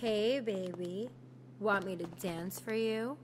Hey, baby. Want me to dance for you?